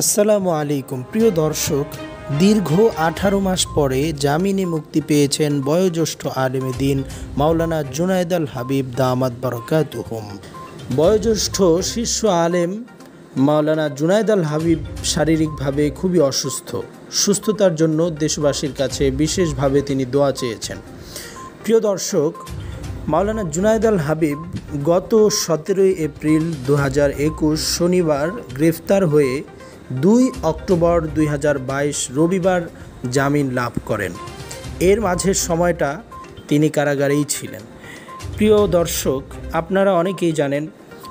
আসসালামু আলাইকুম। প্রিয় দর্শক, দীর্ঘ আঠারো মাস পরে জামিনে মুক্তি পেয়েছেন বয়োজ্যেষ্ঠ আলেমে দিন মাওলানা জুনায়দ আল হাবিব দামাদ বরকাতুহুম। বয়োজ্যেষ্ঠ শীর্ষ আলেম মাওলানা জুনায়দ আল হাবিব শারীরিকভাবে খুবই অসুস্থ। সুস্থতার জন্য দেশবাসীর কাছে বিশেষভাবে তিনি দোয়া চেয়েছেন। প্রিয় দর্শক, মাওলানা জুনায়দ আল হাবিব গত সতেরোই এপ্রিল দু হাজার একুশ শনিবার গ্রেফতার হয়ে দুই অক্টোবর দুই হাজার বাইশ রবিবার জামিন লাভ করেন। এর মাঝের সময়টা তিনি কারাগারেই ছিলেন। প্রিয় দর্শক, আপনারা অনেকেই জানেন,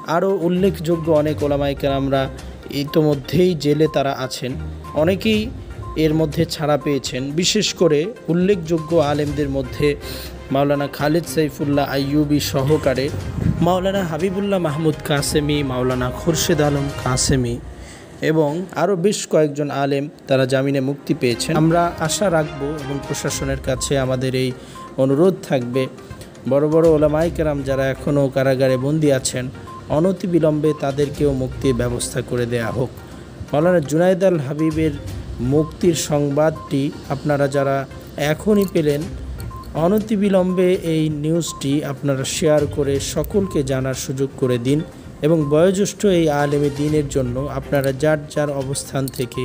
আরও উল্লেখযোগ্য অনেক ওলামাই কেরামরা ইতোমধ্যেই জেলে তারা আছেন। অনেকেই এর মধ্যে ছাড়া পেয়েছেন। বিশেষ করে উল্লেখযোগ্য আলেমদের মধ্যে মাওলানা খালিদ সাইফুল্লাহ আইয়ুবি সহকারে মাওলানা হাবিবুল্লাহ মাহমুদ কাসেমি, মাওলানা খুরশেদ আলম কাসেমি এবং আরও বেশ কয়েকজন আলেম তারা জামিনে মুক্তি পেয়েছেন। আমরা আশা রাখব এবং প্রশাসনের কাছে আমাদের এই অনুরোধ থাকবে। বড় বড় ওলামাই কেরাম যারা এখনও কারাগারে বন্দী আছেন অনতিবিলম্বে তাদেরকেও মুক্তির ব্যবস্থা করে দেয়া হোক। মাওলানা জুনায়দ আল হাবিবের মুক্তির সংবাদটি আপনারা যারা এখনই পেলেন অনতিবিলম্বে এই নিউজটি আপনারা শেয়ার করে সকলকে জানার সুযোগ করে দিন। এবং বয়োজ্যেষ্ঠ এই আলেমে দিনের জন্য আপনারা যার যার অবস্থান থেকে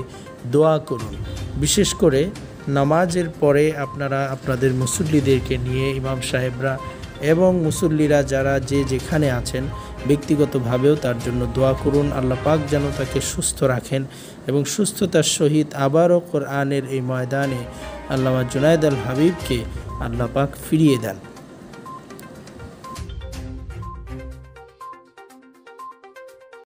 দোয়া করুন। বিশেষ করে নামাজের পরে আপনারা আপনাদের মুসল্লিদেরকে নিয়ে ইমাম সাহেবরা এবং মুসল্লিরা যারা যে যেখানে আছেন, ব্যক্তিগতভাবেও তার জন্য দোয়া করুন। আল্লাহ পাক যেন তাকে সুস্থ রাখেন এবং সুস্থতার সহিত আবারও কোরআনের এই ময়দানে আল্লামা জুনায়দ আল হাবিবকে আল্লাহ পাক ফিরিয়ে দেন।